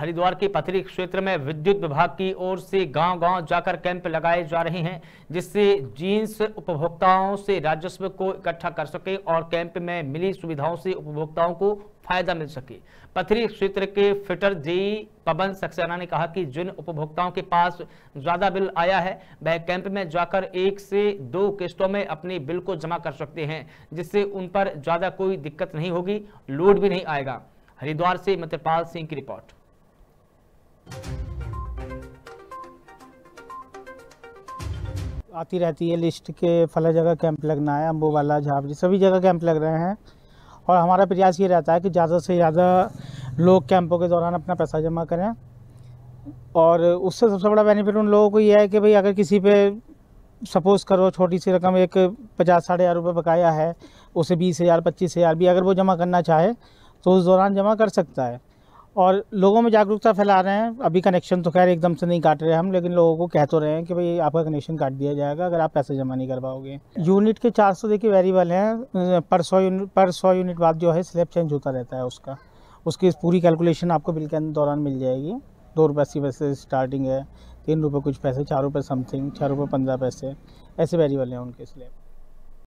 हरिद्वार के पथरी क्षेत्र में विद्युत विभाग की ओर से गांव-गांव जाकर कैंप लगाए जा रहे हैं, जिससे जींस उपभोक्ताओं से राजस्व को इकट्ठा कर सके और कैंप में मिली सुविधाओं से उपभोक्ताओं को फ़ायदा मिल सके। पथरी क्षेत्र के फिटर जेई पवन सक्सेना ने कहा कि जिन उपभोक्ताओं के पास ज़्यादा बिल आया है, वह कैंप में जाकर एक से दो किस्तों में अपने बिल को जमा कर सकते हैं, जिससे उन पर ज़्यादा कोई दिक्कत नहीं होगी, लोड भी नहीं आएगा। हरिद्वार से मित्रपाल सिंह की रिपोर्ट। आती रहती है लिस्ट के फला जगह कैंप लगना है अम्बोवाला झावरी सभी जगह कैंप लग रहे हैं। और हमारा प्रयास ये रहता है कि ज़्यादा से ज़्यादा लोग कैंपों के दौरान अपना पैसा जमा करें। और उससे सबसे बड़ा बेनिफिट उन लोगों को ये है कि भाई अगर किसी पे सपोज़ करो छोटी सी रकम, एक पचास साढ़े हज़ार रुपये बकाया है, उसे बीस हज़ार, पच्चीस हज़ार भी अगर वो जमा करना चाहे तो उस दौरान जमा कर सकता है। और लोगों में जागरूकता फैला रहे हैं। अभी कनेक्शन तो खैर एकदम से नहीं काट रहे हम, लेकिन लोगों को कह तो रहे हैं कि भाई आपका कनेक्शन काट दिया जाएगा अगर आप पैसे जमा नहीं कर पाओगे यूनिट के चार सौ देखिए वेरिएबल हैं। पर सौ यूनिट पर सौ यूनिट बाद जो है स्लैब चेंज होता रहता है उसका। उसकी पूरी कैलकुलेशन आपको बिल के दौरान मिल जाएगी। दो रुपये अस्सी पैसे स्टार्टिंग है, तीन रुपये कुछ पैसे, चार रुपये समथिंग छः रुपये पंद्रह पैसे। ऐसे वेरिएबल हैं उनके स्लैब